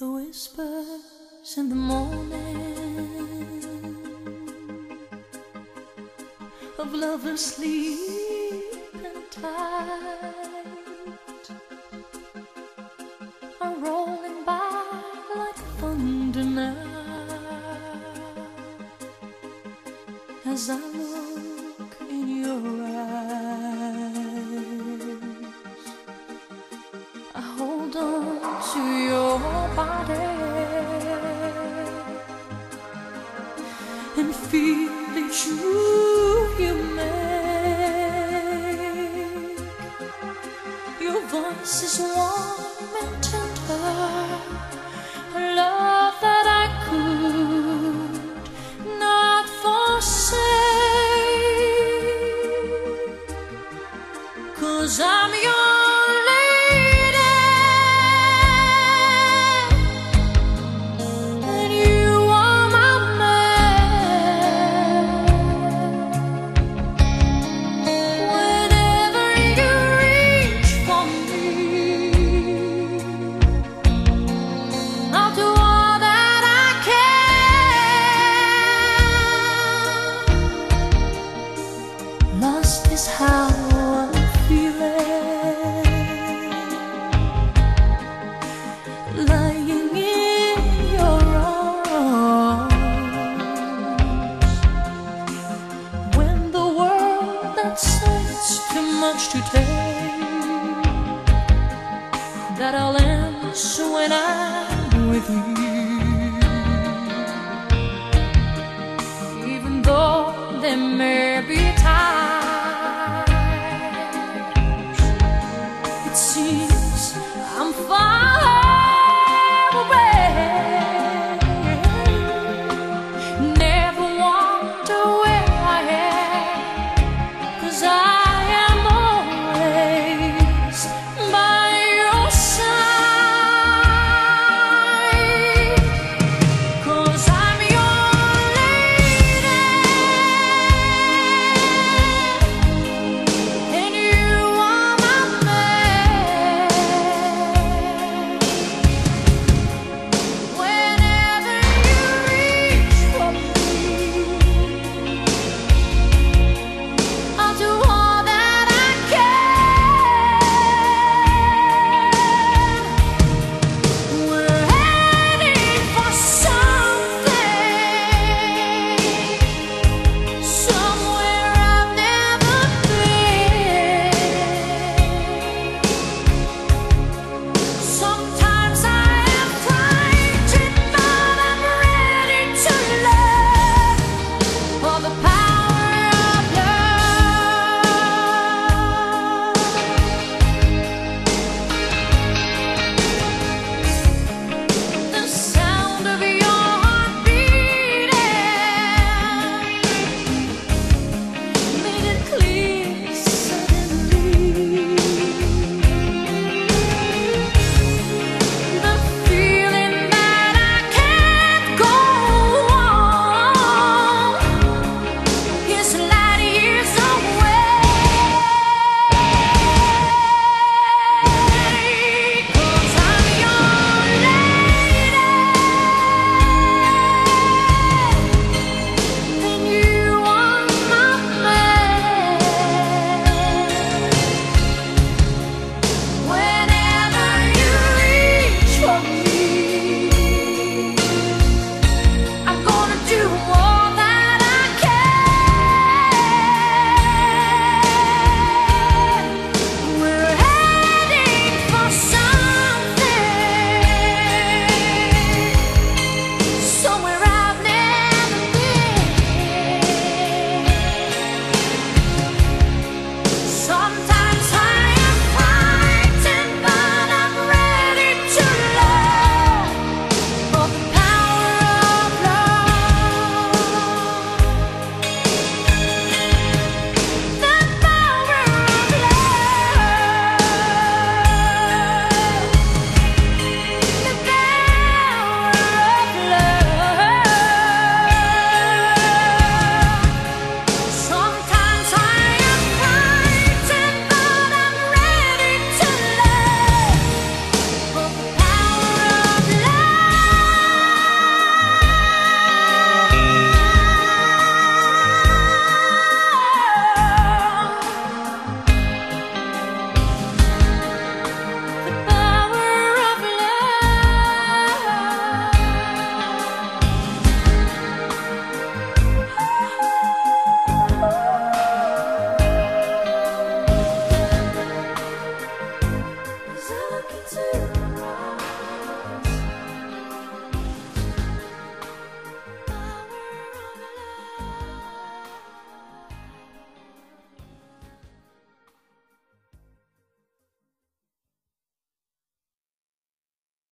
The whispers in the morning of lovers sleeping tight are rolling by like thunder now as I look in your eyes. Body and feel it's you you make. Your voice is warm and tender, a love that I could not forsake. Cause I'm your much to take that I'll answer when I'm with you. Even though there may be